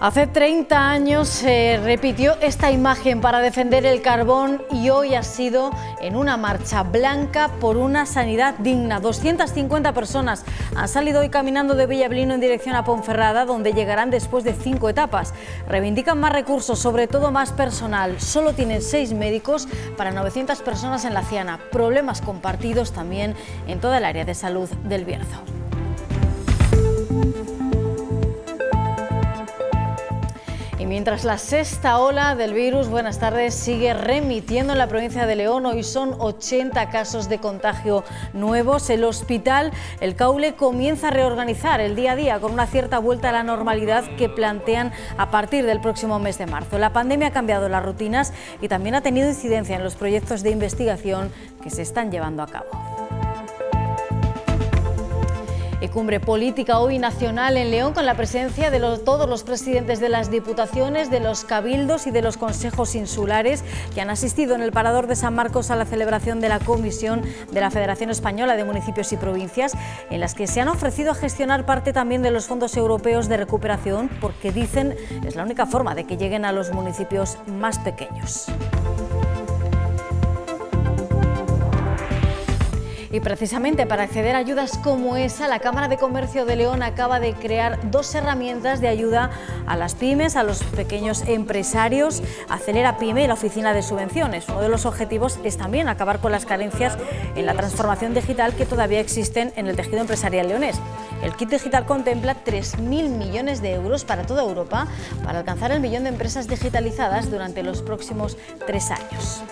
Hace 30 años se repitió esta imagen para defender el carbón y hoy ha sido en una marcha blanca por una sanidad digna. 250 personas han salido hoy caminando de Villablino en dirección a Ponferrada, donde llegarán después de cinco etapas. Reivindican más recursos, sobre todo más personal. Solo tienen seis médicos para 900 personas en la Ciana. Problemas compartidos también en toda el área de salud del Bierzo. Mientras la sexta ola del virus, buenas tardes, sigue remitiendo en la provincia de León, hoy son 80 casos de contagio nuevos. El hospital, el Caule, comienza a reorganizar el día a día con una cierta vuelta a la normalidad que plantean a partir del próximo mes de marzo. La pandemia ha cambiado las rutinas y también ha tenido incidencia en los proyectos de investigación que se están llevando a cabo y cumbre política hoy nacional en León con la presencia de todos los presidentes de las diputaciones, de los cabildos y de los consejos insulares que han asistido en el Parador de San Marcos a la celebración de la comisión de la Federación Española de Municipios y Provincias, en las que se han ofrecido a gestionar parte también de los fondos europeos de recuperación porque dicen es la única forma de que lleguen a los municipios más pequeños. Y precisamente para acceder a ayudas como esa, la Cámara de Comercio de León acaba de crear dos herramientas de ayuda a las pymes, a los pequeños empresarios, Acelera Pyme y la Oficina de Subvenciones. Uno de los objetivos es también acabar con las carencias en la transformación digital que todavía existen en el tejido empresarial leonés. El kit digital contempla 3.000 millones de euros para toda Europa para alcanzar el millón de empresas digitalizadas durante los próximos tres años.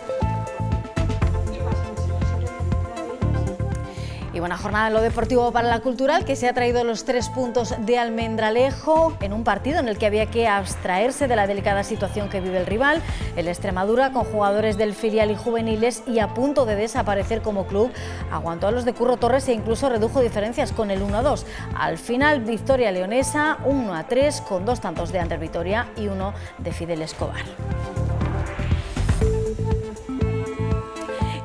Y buena jornada en lo deportivo para la cultural, que se ha traído los tres puntos de Almendralejo en un partido en el que había que abstraerse de la delicada situación que vive el rival. El Extremadura, con jugadores del filial y juveniles y a punto de desaparecer como club, aguantó a los de Curro Torres e incluso redujo diferencias con el 1-2. Al final, victoria leonesa, 1-3, con dos tantos de Ander Vitoria y uno de Fidel Escobar.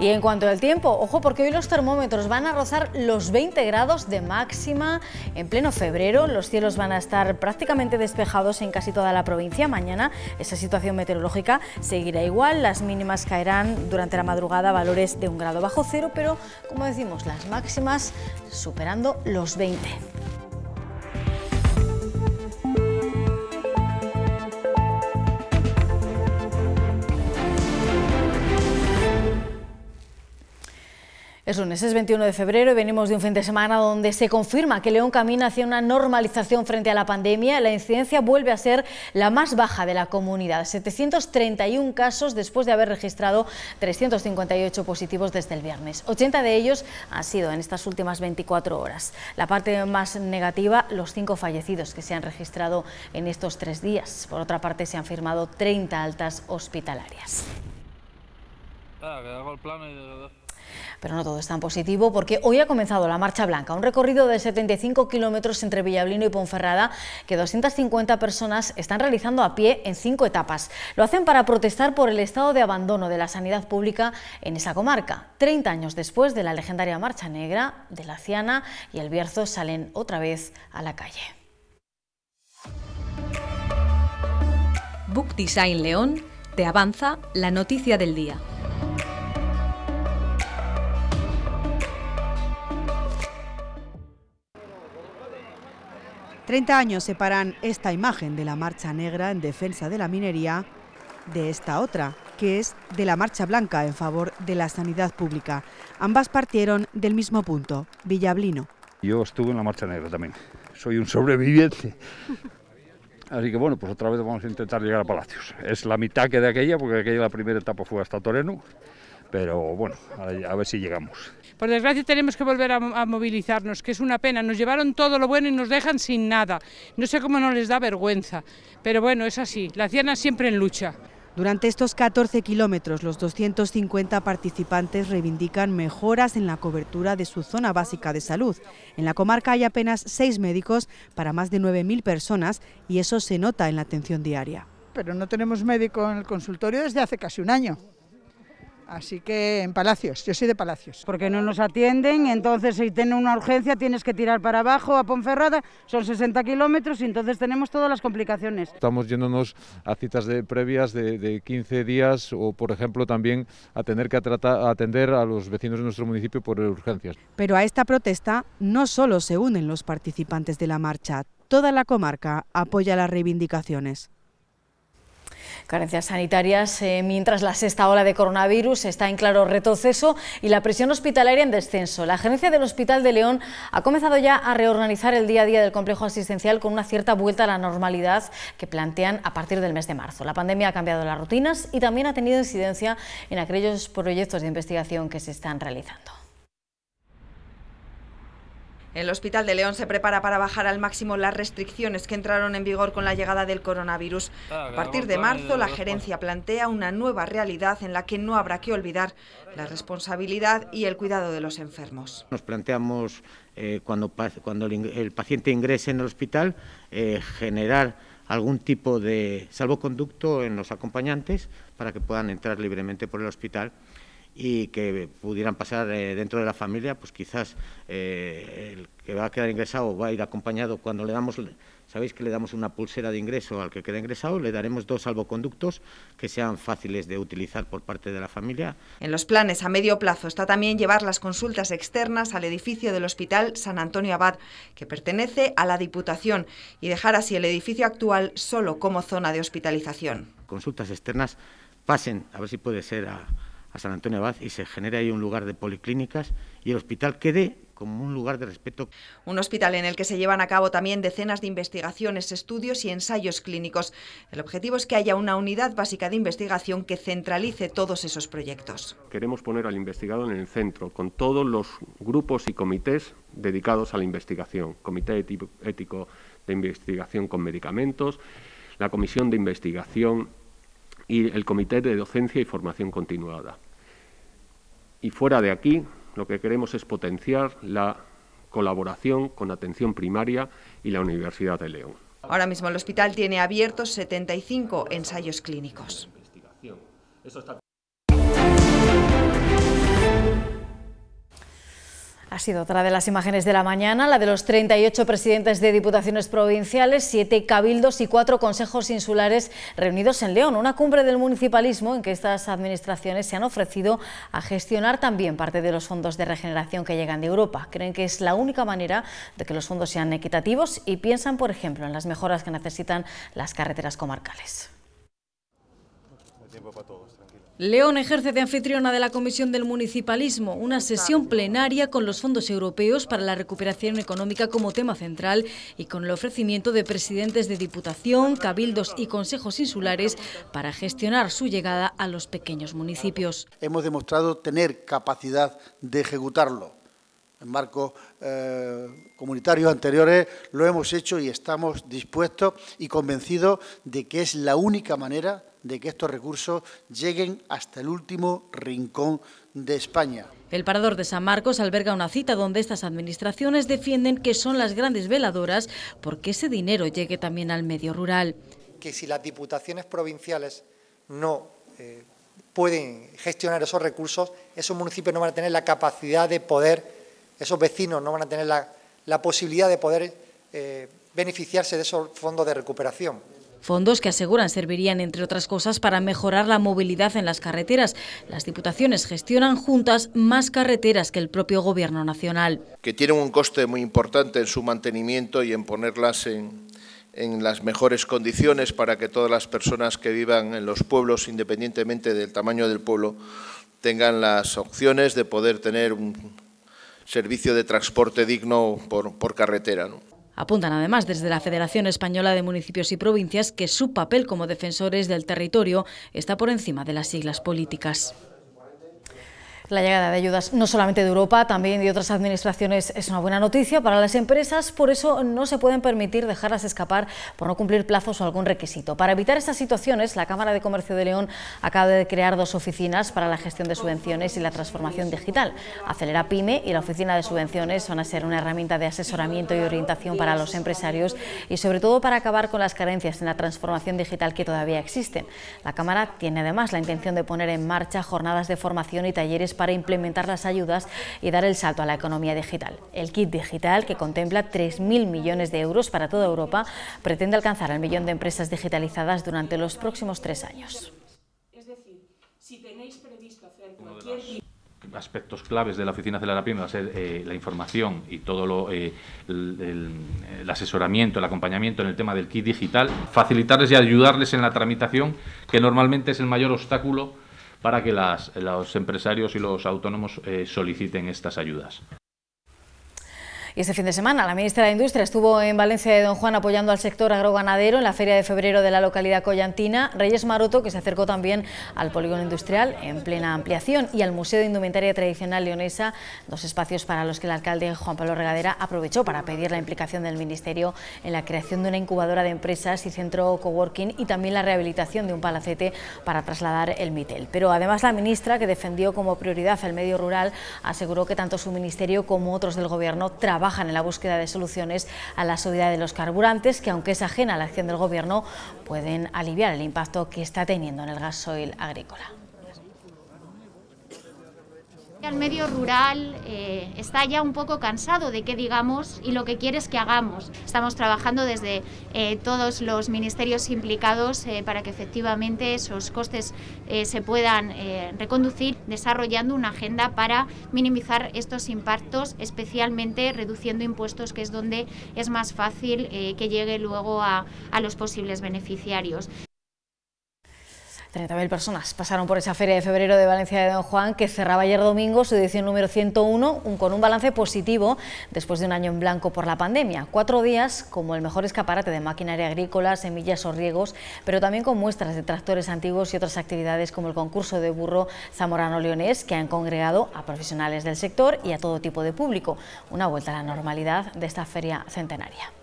Y en cuanto al tiempo, ojo porque hoy los termómetros van a rozar los 20 grados de máxima en pleno febrero. Los cielos van a estar prácticamente despejados en casi toda la provincia. Mañana esa situación meteorológica seguirá igual. Las mínimas caerán durante la madrugada valores de un grado bajo cero, pero como decimos, las máximas superando los 20. Es lunes, es 21 de febrero y venimos de un fin de semana donde se confirma que León camina hacia una normalización frente a la pandemia. La incidencia vuelve a ser la más baja de la comunidad, 731 casos después de haber registrado 358 positivos desde el viernes. 80 de ellos han sido en estas últimas 24 horas. La parte más negativa, los cinco fallecidos que se han registrado en estos tres días. Por otra parte, se han firmado 30 altas hospitalarias. Ah, pero no todo es tan positivo porque hoy ha comenzado la Marcha Blanca, un recorrido de 75 kilómetros entre Villablino y Ponferrada que 250 personas están realizando a pie en cinco etapas. Lo hacen para protestar por el estado de abandono de la sanidad pública en esa comarca. 30 años después de la legendaria Marcha Negra de la Ciana y el Bierzo salen otra vez a la calle. Book Design León te avanza la noticia del día. 30 años separan esta imagen de la Marcha Negra en defensa de la minería de esta otra, que es de la Marcha Blanca en favor de la sanidad pública. Ambas partieron del mismo punto, Villablino. Yo estuve en la Marcha Negra también, soy un sobreviviente. Así que bueno, pues otra vez vamos a intentar llegar a Palacios. Es la mitad que de aquella, porque aquella la primera etapa fue hasta Toreno, pero bueno, a ver si llegamos. Por desgracia tenemos que volver a, movilizarnos, que es una pena. Nos llevaron todo lo bueno y nos dejan sin nada. No sé cómo no les da vergüenza, pero bueno, es así. La Ciana siempre en lucha. Durante estos 14 kilómetros, los 250 participantes reivindican mejoras en la cobertura de su zona básica de salud. En la comarca hay apenas seis médicos para más de 9.000 personas y eso se nota en la atención diaria. Pero no tenemos médico en el consultorio desde hace casi un año. Así que en Palacios, yo soy de Palacios. Porque no nos atienden, entonces si tiene una urgencia tienes que tirar para abajo a Ponferrada, son 60 kilómetros y entonces tenemos todas las complicaciones. Estamos yéndonos a citas de previas de, 15 días o, por ejemplo, también a tener que atender a los vecinos de nuestro municipio por urgencias. Pero a esta protesta no solo se unen los participantes de la marcha, toda la comarca apoya las reivindicaciones. Carencias sanitarias, eh, mientras la sexta ola de coronavirus está en claro retroceso y la presión hospitalaria en descenso. La gerencia del Hospital de León ha comenzado ya a reorganizar el día a día del complejo asistencial con una cierta vuelta a la normalidad que plantean a partir del mes de marzo. La pandemia ha cambiado las rutinas y también ha tenido incidencia en aquellos proyectos de investigación que se están realizando. El Hospital de León se prepara para bajar al máximo las restricciones que entraron en vigor con la llegada del coronavirus. Ah, a partir de marzo, la gerencia plantea una nueva realidad en la que no habrá que olvidar la responsabilidad y el cuidado de los enfermos. Nos planteamos, eh, cuando, cuando el, paciente ingrese en el hospital, eh, generar algún tipo de salvoconducto en los acompañantes para que puedan entrar libremente por el hospital y que pudieran pasar eh, dentro de la familia, pues quizás eh, el que va a quedar ingresado va a ir acompañado cuando le damos, sabéis que le damos una pulsera de ingreso al que queda ingresado, le daremos dos salvoconductos que sean fáciles de utilizar por parte de la familia. En los planes a medio plazo está también llevar las consultas externas al edificio del Hospital San Antonio Abad, que pertenece a la Diputación, y dejar así el edificio actual solo como zona de hospitalización. Consultas externas pasen, a ver si puede ser a a San Antonio Abad y se genere ahí un lugar de policlínicas y el hospital quede como un lugar de respeto. Un hospital en el que se llevan a cabo también decenas de investigaciones, estudios y ensayos clínicos. El objetivo es que haya una unidad básica de investigación que centralice todos esos proyectos. Queremos poner al investigado en el centro, con todos los grupos y comités dedicados a la investigación. Comité ético de investigación con medicamentos, la comisión de investigación y el Comité de Docencia y Formación Continuada. Y fuera de aquí, lo que queremos es potenciar la colaboración con atención primaria y la Universidad de León. Ahora mismo el hospital tiene abiertos 75 ensayos clínicos. Ha sido otra de las imágenes de la mañana, la de los 38 presidentes de diputaciones provinciales, siete cabildos y cuatro consejos insulares reunidos en León, una cumbre del municipalismo en que estas administraciones se han ofrecido a gestionar también parte de los fondos de regeneración que llegan de Europa. Creen que es la única manera de que los fondos sean equitativos y piensan, por ejemplo, en las mejoras que necesitan las carreteras comarcales. León ejerce de anfitriona de la Comisión del Municipalismo, una sesión plenaria con los fondos europeos para la recuperación económica como tema central y con el ofrecimiento de presidentes de Diputación, cabildos y consejos insulares para gestionar su llegada a los pequeños municipios. Hemos demostrado tener capacidad de ejecutarlo. En marcos eh, comunitarios anteriores lo hemos hecho y estamos dispuestos y convencidos de que es la única manera de que estos recursos lleguen hasta el último rincón de España. El Parador de San Marcos alberga una cita donde estas administraciones defienden que son las grandes veladoras porque ese dinero llegue también al medio rural. Que si las diputaciones provinciales no eh, pueden gestionar esos recursos, esos municipios no van a tener la capacidad de poder, esos vecinos no van a tener la, posibilidad de poder eh, beneficiarse de esos fondos de recuperación. Fondos que aseguran servirían, entre otras cosas, para mejorar la movilidad en las carreteras. Las diputaciones gestionan juntas más carreteras que el propio Gobierno nacional. Que tienen un coste muy importante en su mantenimiento y en ponerlas en, las mejores condiciones para que todas las personas que vivan en los pueblos, independientemente del tamaño del pueblo, tengan las opciones de poder tener un servicio de transporte digno por carretera. Apuntan además desde la Federación Española de Municipios y Provincias que su papel como defensores del territorio está por encima de las siglas políticas. La llegada de ayudas no solamente de Europa, también de otras administraciones es una buena noticia para las empresas, por eso no se pueden permitir dejarlas escapar por no cumplir plazos o algún requisito. Para evitar estas situaciones, la Cámara de Comercio de León acaba de crear dos oficinas para la gestión de subvenciones y la transformación digital. Acelera PYME y la Oficina de Subvenciones van a ser una herramienta de asesoramiento y orientación para los empresarios y sobre todo para acabar con las carencias en la transformación digital que todavía existen. La Cámara tiene además la intención de poner en marcha jornadas de formación y talleres para para implementar las ayudas y dar el salto a la economía digital. El kit digital, que contempla 3.000 millones de euros para toda Europa, pretende alcanzar al millón de empresas digitalizadas durante los próximos tres años. Es decir, si tenéis previsto hacer cualquier aspectos claves de la oficina de la PYME va a ser eh, la información y todo lo, eh, el, el, asesoramiento, el acompañamiento en el tema del kit digital, facilitarles y ayudarles en la tramitación, que normalmente es el mayor obstáculo para que los empresarios y los autónomos eh, soliciten estas ayudas. Y este fin de semana la ministra de Industria estuvo en Valencia de Don Juan apoyando al sector agroganadero en la feria de febrero de la localidad collantina. Reyes Maroto, que se acercó también al polígono industrial en plena ampliación y al Museo de Indumentaria Tradicional Leonesa, dos espacios para los que el alcalde Juan Pablo Regadera aprovechó para pedir la implicación del Ministerio en la creación de una incubadora de empresas y centro coworking y también la rehabilitación de un palacete para trasladar el MITEL. Pero además la ministra, que defendió como prioridad el medio rural, aseguró que tanto su ministerio como otros del Gobierno trabajan trabajan en la búsqueda de soluciones a la subida de los carburantes, que aunque es ajena a la acción del Gobierno, pueden aliviar el impacto que está teniendo en el gasoil agrícola. El medio rural eh, está ya un poco cansado de que digamos y lo que quiere es que hagamos. Estamos trabajando desde eh, todos los ministerios implicados eh, para que efectivamente esos costes se puedan reconducir, desarrollando una agenda para minimizar estos impactos, especialmente reduciendo impuestos, que es donde es más fácil que llegue luego a los posibles beneficiarios. 30.000 personas pasaron por esa feria de febrero de Valencia de Don Juan que cerraba ayer domingo su edición número 101 con un balance positivo después de un año en blanco por la pandemia. Cuatro días como el mejor escaparate de maquinaria agrícola, semillas o riegos, pero también con muestras de tractores antiguos y otras actividades como el concurso de burro zamorano-leonés que han congregado a profesionales del sector y a todo tipo de público. Una vuelta a la normalidad de esta feria centenaria.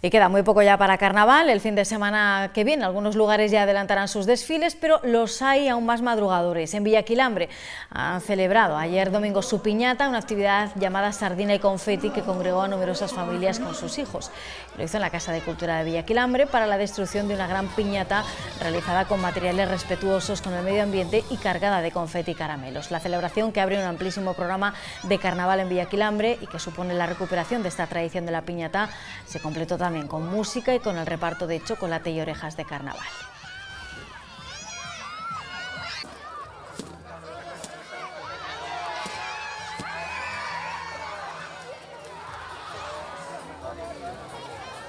Y queda muy poco ya para carnaval, el fin de semana que viene. Algunos lugares ya adelantarán sus desfiles, pero los hay aún más madrugadores. En Villaquilambre han celebrado ayer domingo su piñata, una actividad llamada Sardina y Confeti que congregó a numerosas familias con sus hijos. Lo hizo en la Casa de Cultura de Villaquilambre para la destrucción de una gran piñata realizada con materiales respetuosos con el medio ambiente y cargada de confeti y caramelos. La celebración que abre un amplísimo programa de carnaval en Villaquilambre y que supone la recuperación de esta tradición de la piñata se completó también con música y con el reparto de chocolate y orejas de carnaval.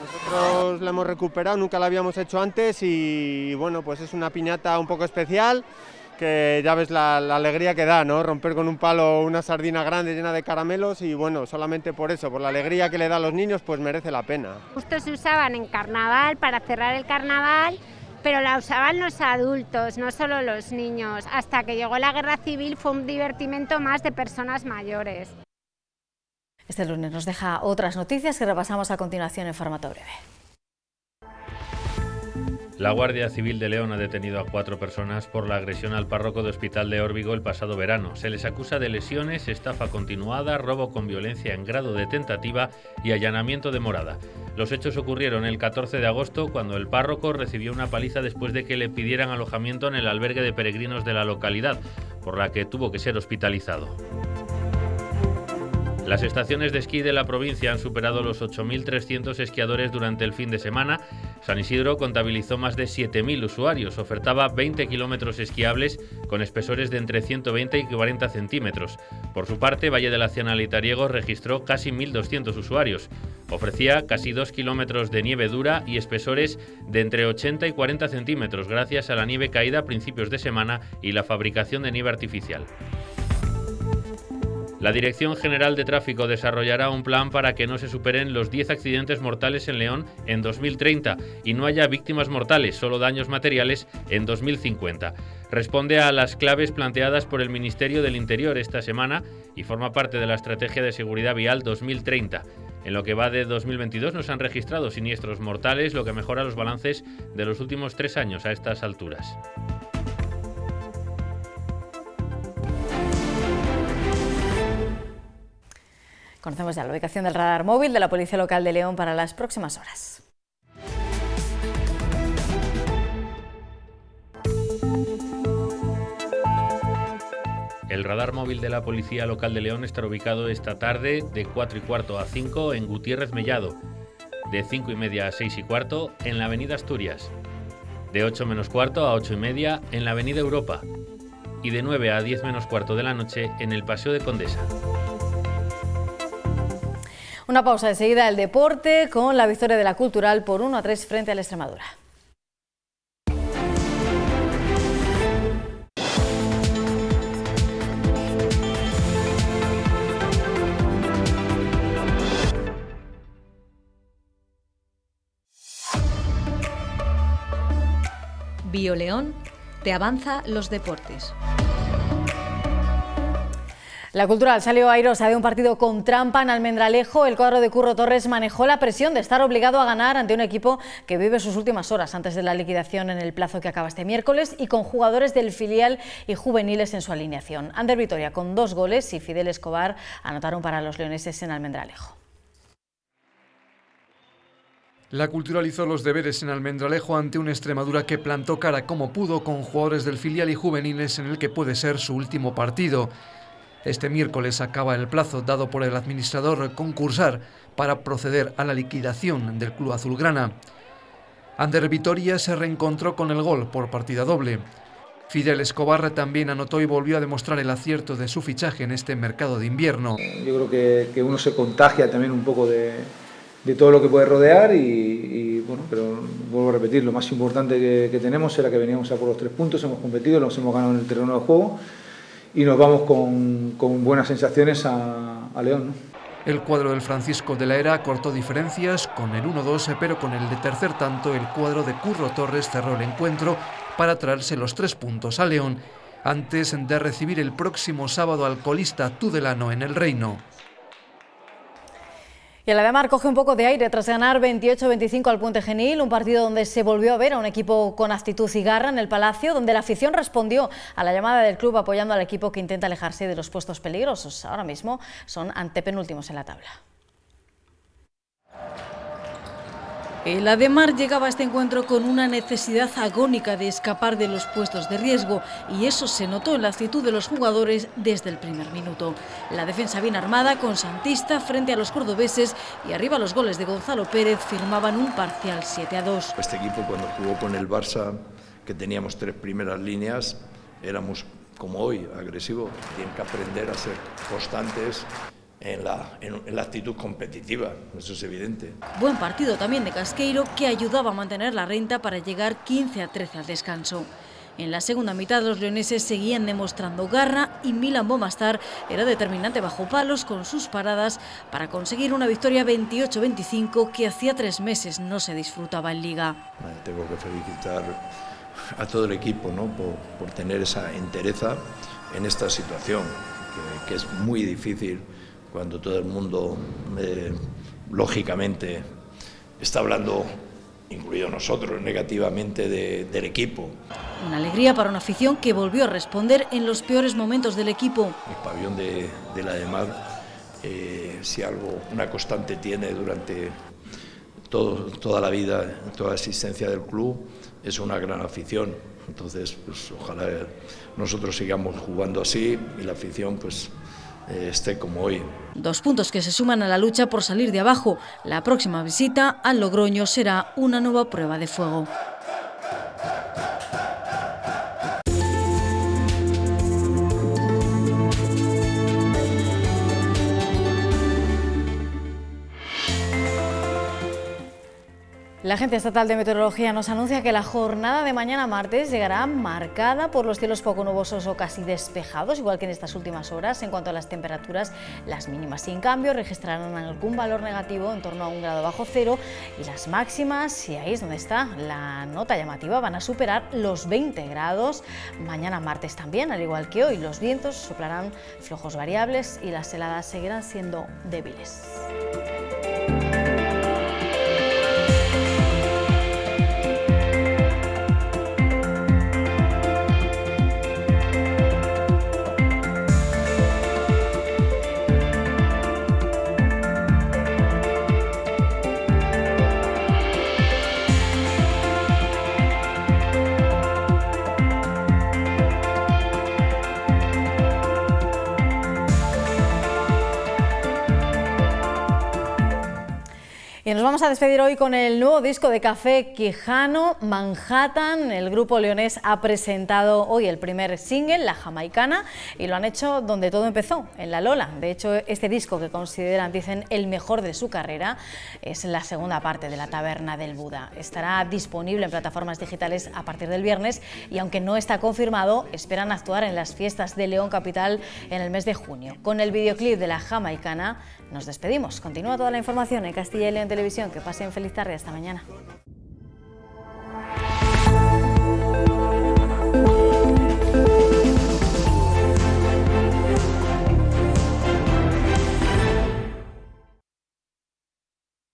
Nosotros la hemos recuperado, nunca la habíamos hecho antes y bueno, pues es una piñata un poco especial que ya ves la, alegría que da, ¿no? Romper con un palo una sardina grande llena de caramelos y bueno, solamente por eso, por la alegría que le da a los niños, pues merece la pena. Justo se usaban en carnaval para cerrar el carnaval, pero la usaban los adultos, no solo los niños. Hasta que llegó la guerra civil fue un divertimento más de personas mayores. Este lunes nos deja otras noticias que repasamos a continuación en formato breve. La Guardia Civil de León ha detenido a cuatro personas por la agresión al párroco de Hospital de Órbigo el pasado verano. Se les acusa de lesiones, estafa continuada, robo con violencia en grado de tentativa y allanamiento de morada. Los hechos ocurrieron el 14 de agosto cuando el párroco recibió una paliza después de que le pidieran alojamiento en el albergue de peregrinos de la localidad, por la que tuvo que ser hospitalizado. Las estaciones de esquí de la provincia han superado los 8.300 esquiadores durante el fin de semana. San Isidro contabilizó más de 7.000 usuarios, ofertaba 20 kilómetros esquiables con espesores de entre 120 y 40 centímetros. Por su parte, Valle de la Ciana Itariego registró casi 1.200 usuarios. Ofrecía casi 2 kilómetros de nieve dura y espesores de entre 80 y 40 centímetros gracias a la nieve caída a principios de semana y la fabricación de nieve artificial. La Dirección General de Tráfico desarrollará un plan para que no se superen los 10 accidentes mortales en León en 2030 y no haya víctimas mortales, solo daños materiales en 2050. Responde a las claves planteadas por el Ministerio del Interior esta semana y forma parte de la Estrategia de Seguridad Vial 2030. En lo que va de 2022 no se han registrado siniestros mortales, lo que mejora los balances de los últimos tres años a estas alturas. Conocemos ya la ubicación del radar móvil de la Policía Local de León para las próximas horas. El radar móvil de la Policía Local de León estará ubicado esta tarde de 4 y cuarto a 5 en Gutiérrez Mellado, de 5 y media a 6 y cuarto en la Avenida Asturias, de 8 menos cuarto a 8 y media en la Avenida Europa y de 9 a 10 menos cuarto de la noche en el Paseo de Condesa. Una pausa enseguida el deporte con la victoria de la Cultural por 1 a 3 frente a la Extremadura. Bioleón te avanza los deportes. La Cultural salió airosa de un partido con trampa en Almendralejo. El cuadro de Curro Torres manejó la presión de estar obligado a ganar ante un equipo que vive sus últimas horas antes de la liquidación en el plazo que acaba este miércoles y con jugadores del filial y juveniles en su alineación. Ander Vitoria con dos goles y Fidel Escobar anotaron para los leoneses en Almendralejo. La Cultural hizo los deberes en Almendralejo ante una Extremadura que plantó cara como pudo con jugadores del filial y juveniles en el que puede ser su último partido. Este miércoles acaba el plazo dado por el administrador concursar para proceder a la liquidación del club azulgrana. Ander Vitoria se reencontró con el gol por partida doble. Fidel Escobar también anotó y volvió a demostrar el acierto de su fichaje en este mercado de invierno. Yo creo que, uno se contagia también un poco de, todo lo que puede rodear y, bueno, pero vuelvo a repetir, lo más importante que, que tenemos era que veníamos a por los tres puntos, hemos competido, los hemos ganado en el terreno de juego y nos vamos con, buenas sensaciones a, León. El cuadro del Francisco de la Era cortó diferencias con el 1-2, pero con el de tercer tanto el cuadro de Curro Torres cerró el encuentro para traerse los tres puntos a León antes de recibir el próximo sábado al colista Tudelano en el Reino. Y el Ademar coge un poco de aire tras ganar 28-25 al Puente Genil, un partido donde se volvió a ver a un equipo con actitud y garra en el Palacio, donde la afición respondió a la llamada del club apoyando al equipo que intenta alejarse de los puestos peligrosos. Ahora mismo son antepenúltimos en la tabla. El Ademar llegaba a este encuentro con una necesidad agónica de escapar de los puestos de riesgo y eso se notó en la actitud de los jugadores desde el primer minuto. La defensa bien armada con Santista frente a los cordobeses y arriba los goles de Gonzalo Pérez firmaban un parcial 7 a 2. Este equipo cuando jugó con el Barça, que teníamos tres primeras líneas, éramos como hoy, agresivos. Tienen que aprender a ser constantes en la, en, la, actitud competitiva, eso es evidente. Buen partido también de Casqueiro que ayudaba a mantener la renta para llegar 15 a 13 al descanso. En la segunda mitad los leoneses seguían demostrando garra y Milan Bomastar era determinante bajo palos con sus paradas para conseguir una victoria 28-25 que hacía tres meses no se disfrutaba en liga. Tengo que felicitar a todo el equipo ¿no? por, por tener esa entereza en esta situación, que, que es muy difícil cuando todo el mundo, eh, lógicamente, está hablando, incluido nosotros, negativamente del equipo. Una alegría para una afición que volvió a responder en los peores momentos del equipo. El pabellón de, la de eh, si algo, una constante tiene durante todo, toda la vida, toda la existencia del club, es una gran afición. Entonces, pues ojalá nosotros sigamos jugando así y la afición, pues esté como hoy. Dos puntos que se suman a la lucha por salir de abajo. La próxima visita al Logroño será una nueva prueba de fuego. La Agencia Estatal de Meteorología nos anuncia que la jornada de mañana martes llegará marcada por los cielos poco nubosos o casi despejados, igual que en estas últimas horas. En cuanto a las temperaturas, las mínimas sin cambio registrarán algún valor negativo en torno a un grado bajo cero y las máximas, y ahí es donde está la nota llamativa, van a superar los 20 grados. Mañana martes también, al igual que hoy, los vientos soplarán flojos variables y las heladas seguirán siendo débiles. Y nos vamos a despedir hoy con el nuevo disco de Café Quijano, Manhattan. El grupo leonés ha presentado hoy el primer single, La Jamaicana, y lo han hecho donde todo empezó, en La Lola. De hecho, este disco que consideran, dicen, el mejor de su carrera, es la segunda parte de La Taberna del Buda. Estará disponible en plataformas digitales a partir del viernes y aunque no está confirmado, esperan actuar en las fiestas de León Capital en el mes de junio. Con el videoclip de La Jamaicana nos despedimos. Continúa toda la información en Castilla y León Televisión. Que pasen feliz tarde. Hasta mañana.